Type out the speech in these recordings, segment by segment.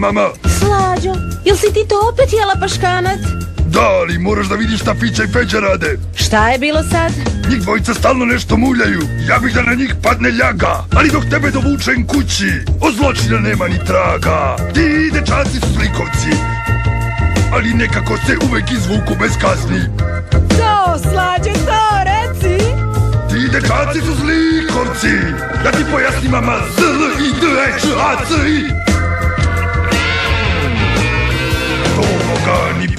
mama. Slađo, jel si ti to opet jela paškanac? Da, ali moraš da vidiš šta Fića i Feđa rade. Šta je bilo sad? Njih dvojica stalno nešto muljaju. Ja bih da na njih padne ljaga. Ali dok tebe dovučem kući, od zločina nema ni traga. Ti dečaci su slikovci. Ali nekako se uvek izvuku bez kazni. To, slađe, to, reci! Ti dečaci su zlikovci. Da ti pojasnim mama Z, L, I, D, E, Č, A, C, I.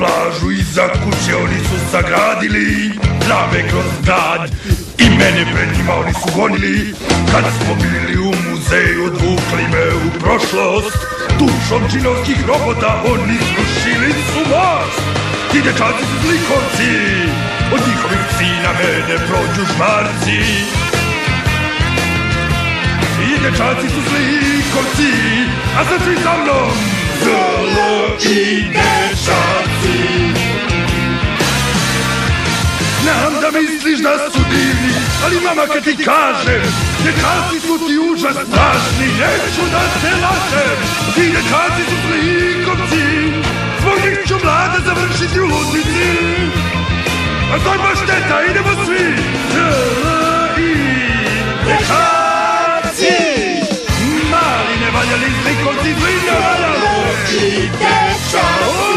plažu iza kuće oni su sagradili Trave kroz grad. I mene pred njima oni su gonili. Kad smo bili u muzeju odvukli me u prošlost. Tušom činovskih robota oni srušili su most Ti dečaci su zlikovci Od njihovih sina mene prođu žmarci. Ti dečaci su zlikovci A sad svi za mnom Zlo i misliš da su divni Ali mama kad ti kažem Dečaci su ti užas strašni Neću da te lažem. Ti dečaci su zlikovci Zbog njih ću mlada završiti u ludnici. A to je baš šteta, idemo svi. I dečaci Mali nevaljali zlikovci zli ne valjali I dečaci